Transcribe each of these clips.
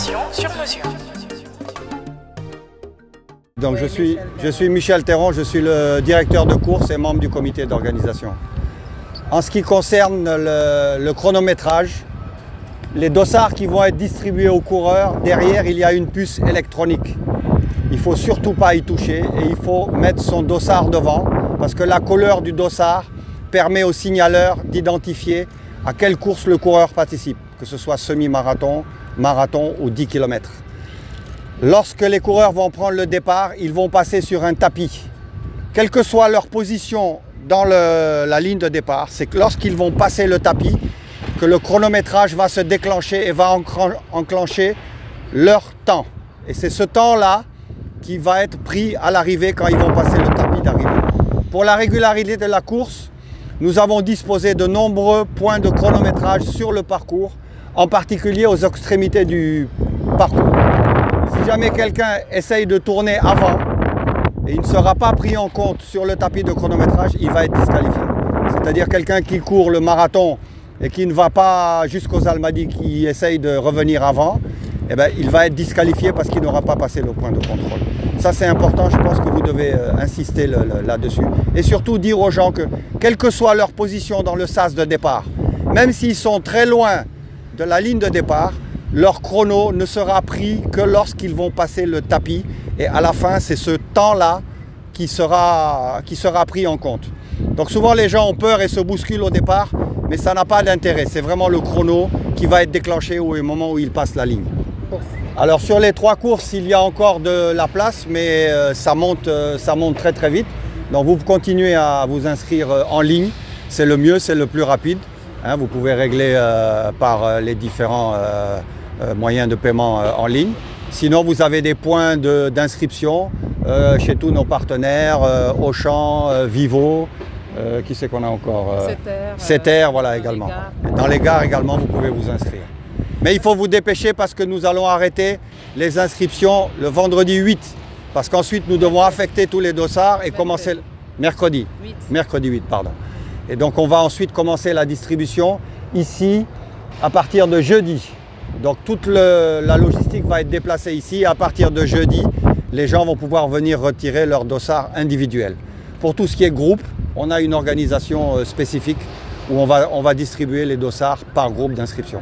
sur mesure. Donc je suis, Michel Terron, je suis le directeur de course et membre du comité d'organisation. En ce qui concerne le, le, chronométrage, les dossards qui vont être distribués aux coureurs, derrière il y a une puce électronique. Il ne faut surtout pas y toucher et il faut mettre son dossard devant parce que la couleur du dossard permet au signaleur d'identifier à quelle course le coureur participe, que ce soit semi-marathon, marathon ou 10 km. Lorsque les coureurs vont prendre le départ, ils vont passer sur un tapis. Quelle que soit leur position dans la ligne de départ, c'est lorsqu'ils vont passer le tapis, que le chronométrage va se déclencher et va enclencher leur temps. Et c'est ce temps-là qui va être pris à l'arrivée quand ils vont passer le tapis d'arrivée. Pour la régularité de la course, nous avons disposé de nombreux points de chronométrage sur le parcours, en particulier aux extrémités du parcours. Si jamais quelqu'un essaye de tourner avant et il ne sera pas pris en compte sur le tapis de chronométrage, il va être disqualifié. C'est-à-dire quelqu'un qui court le marathon et qui ne va pas jusqu'aux Almadies, qui essaye de revenir avant, eh bien, il va être disqualifié parce qu'il n'aura pas passé le point de contrôle. Ça, c'est important, je pense que vous devez euh, insister là-dessus. Et surtout dire aux gens que, quelle que soit leur position dans le sas de départ, même s'ils sont très loin de la ligne de départ, leur chrono ne sera pris que lorsqu'ils vont passer le tapis. Et à la fin, c'est ce temps-là qui sera, pris en compte. Donc souvent, les gens ont peur et se bousculent au départ, mais ça n'a pas d'intérêt. C'est vraiment le chrono qui va être déclenché au moment où ils passent la ligne. Alors sur les trois courses, il y a encore de la place, mais euh, ça, monte, euh, ça monte très très vite. Donc vous continuez à vous inscrire euh, en ligne. C'est le mieux, c'est le plus rapide. Hein, vous pouvez régler par les différents moyens de paiement en ligne. Sinon, vous avez des points d'inscription chez tous nos partenaires, Auchan, Vivo, qui c'est qu'on a encore CETER, voilà également. Dans les gares également, vous pouvez vous inscrire. Mais il faut vous dépêcher parce que nous allons arrêter les inscriptions le vendredi 8. Parce qu'ensuite, nous devons affecter tous les dossards et commencer mercredi. 8. Mercredi 8, pardon. Et donc, on va ensuite commencer la distribution ici à partir de jeudi. Donc, toute le, la logistique va être déplacée ici. À partir de jeudi, les gens vont pouvoir venir retirer leurs dossards individuels. Pour tout ce qui est groupe, on a une organisation euh, spécifique où on va, on va distribuer les dossards par groupe d'inscription.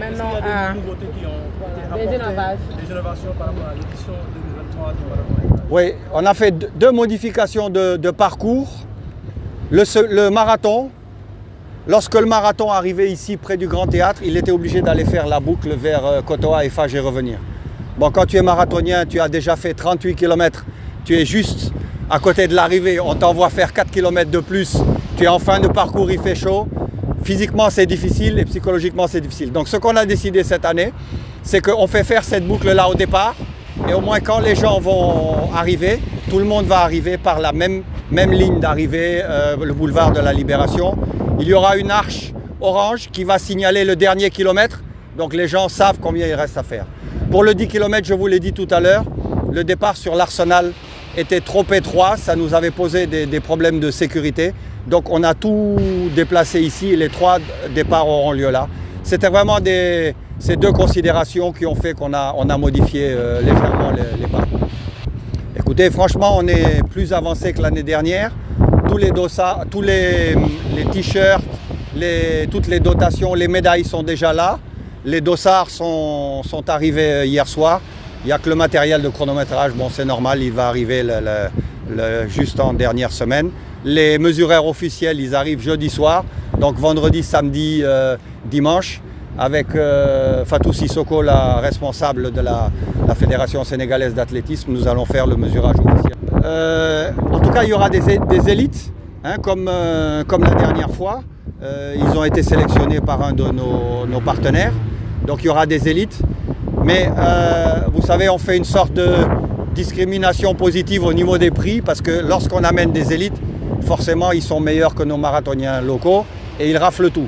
Maintenant, Est-ce qu'il y a à des nouveautés qui ont été des apportées, innovations. des innovations par rapport à l'édition 2023 du marathon Oui, on a fait deux- deux modifications de, de parcours. Le, marathon, lorsque le marathon arrivait ici près du Grand Théâtre, il était obligé d'aller faire la boucle vers euh, Cotoa et Fage et revenir. Bon, quand tu es marathonien, tu as déjà fait 38 km, tu es juste à côté de l'arrivée, on t'envoie faire 4 km de plus, tu es en fin de parcours, il fait chaud. Physiquement, c'est difficile et psychologiquement, c'est difficile. Donc, ce qu'on a décidé cette année, c'est qu'on fait faire cette boucle-là au départ. Et au moins, quand les gens vont arriver, tout le monde va arriver par la même, ligne d'arrivée, euh, le boulevard de la Libération. Il y aura une arche orange qui va signaler le dernier kilomètre. Donc, les gens savent combien il reste à faire. Pour le 10 km, je vous l'ai dit tout à l'heure, le départ sur l'Arsenal était trop étroit. Ça nous avait posé des, problèmes de sécurité. Donc, on a tout déplacé ici les trois départs auront lieu là. C'était vraiment ces deux considérations qui ont fait qu'on a, modifié euh, légèrement les, les. Franchement, on est plus avancé que l'année dernière. Tous les tous les, t-shirts, toutes les dotations, les médailles sont déjà là. Les dossards sont, arrivés euh, hier soir. Il n'y a que le matériel de chronométrage. Bon, c'est normal, il va arriver juste en dernière semaine. Les mesureurs officiels, ils arrivent jeudi soir. Donc vendredi, samedi, euh, dimanche avec euh, Fatou Sissoko, la responsable de la, Fédération sénégalaise d'athlétisme, nous allons faire le mesurage officiel. Euh, en tout cas, il y aura des, élites, hein, comme, euh, comme la dernière fois. Ils ont été sélectionnés par un de nos, nos partenaires. Donc il y aura des élites. Mais vous savez, on fait une sorte de discrimination positive au niveau des prix parce que lorsqu'on amène des élites, forcément, ils sont meilleurs que nos marathoniens locaux et ils raflent tout.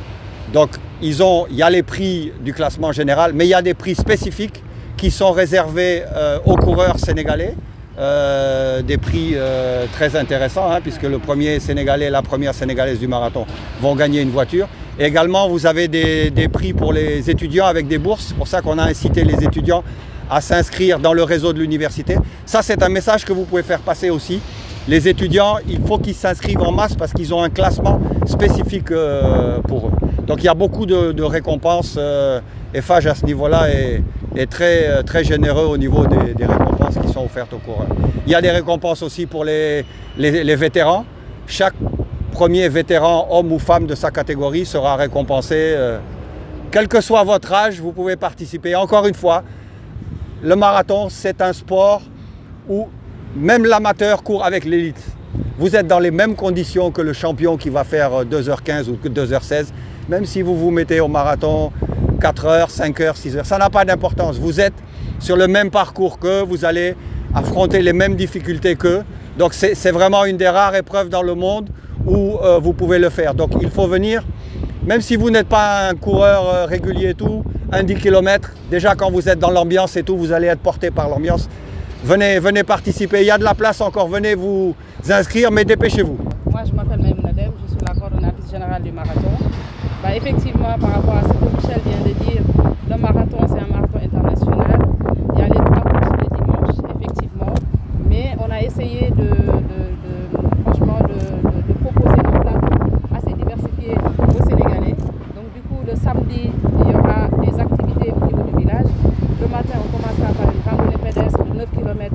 Donc, il y a les prix du classement général, mais il y a des prix spécifiques qui sont réservés euh, aux coureurs sénégalais. Euh, des prix euh, très intéressants, hein, puisque le premier sénégalais et la première sénégalaise du marathon vont gagner une voiture. Également, vous avez des, prix pour les étudiants avec des bourses. C'est pour ça qu'on a incité les étudiants à s'inscrire dans le réseau de l'université. Ça, c'est un message que vous pouvez faire passer aussi. Les étudiants, il faut qu'ils s'inscrivent en masse parce qu'ils ont un classement spécifique pour eux. Donc il y a beaucoup de, récompenses. Euh, et FAGE à ce niveau-là est, euh, très généreux au niveau des, récompenses qui sont offertes aux coureurs. Il y a des récompenses aussi pour les vétérans. Chaque premier vétéran, homme ou femme de sa catégorie, sera récompensé. Euh, quel que soit votre âge, vous pouvez participer. Encore une fois, le marathon, c'est un sport où même l'amateur court avec l'élite. Vous êtes dans les mêmes conditions que le champion qui va faire 2h15 ou 2h16, même si vous vous mettez au marathon 4h, 5h, 6h, ça n'a pas d'importance. Vous êtes sur le même parcours qu'eux, vous allez affronter les mêmes difficultés qu'eux. Donc c'est vraiment une des rares épreuves dans le monde où euh, vous pouvez le faire. Donc il faut venir, même si vous n'êtes pas un coureur euh, régulier et tout, un 10 km, déjà quand vous êtes dans l'ambiance et tout, vous allez être porté par l'ambiance. Venez, venez participer, il y a de la place encore, venez vous inscrire, mais dépêchez-vous. Moi je m'appelle Maïmouna Dem, je suis la coordonnatrice générale du marathon. Bah, effectivement, par rapport à ce que Michel vient de dire, le marathon c'est un marathon international. Il y a les trois courses le dimanche, effectivement, mais on a essayé de, de, de franchement de, de, proposer un plat assez diversifié aux Sénégalais. Donc du coup, le samedi, il y aura des activités au niveau du village. Le matin, on commencera par une randonnée pédestre de 9 km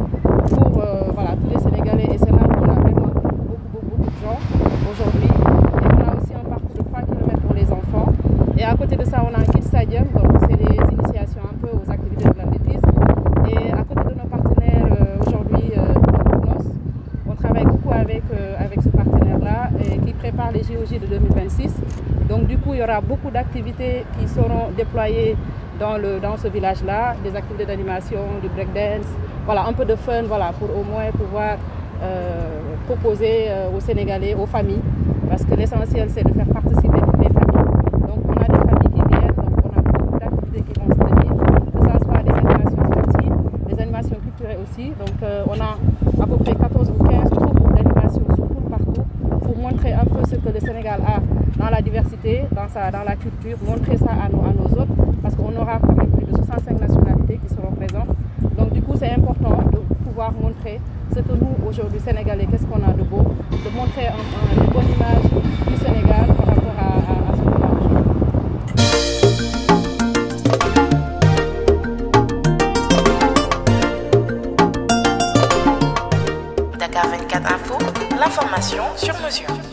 pour euh, voilà, tous les Sénégalais et c'est là où on a vraiment beaucoup, beaucoup, beaucoup de gens aujourd'hui. Et on a aussi un parcours de 3 km pour les enfants. Et à côté de ça, on a un Kids Stadium, donc c'est les initiations un peu aux activités de l'athlétisme. Et à côté de nos partenaires euh, aujourd'hui, euh, on travaille beaucoup avec, euh, avec ce partenaire-là qui prépare les JOJ de 2026. Donc du coup, il y aura beaucoup d'activités qui seront déployées dans, le, dans ce village-là, des activités d'animation, du breakdance, voilà, un peu de fun, voilà, pour au moins pouvoir proposer aux Sénégalais, aux familles, parce que l'essentiel c'est de faire participer toutes les familles. Donc on a des familles qui viennent, donc on a beaucoup d'activités qui vont se tenir, que ce soit des animations sportives, des animations culturelles aussi. Donc euh, on a à peu près 14 ou 15 troupes d'animation sur tout le parcours pour montrer un peu ce que le Sénégal a dans la diversité, dans, dans la culture, montrer ça à nos, autres, parce qu'on aura quand même plus de 65 nationalités qui seront présentes. Donc du coup, c'est important de pouvoir montrer ce que nous, aujourd'hui, Sénégalais, qu'est-ce qu'on a de beau, de montrer un, un, une bonne image du Sénégal par rapport à, à, à. Dakar 24 Info, l'information sur mesure.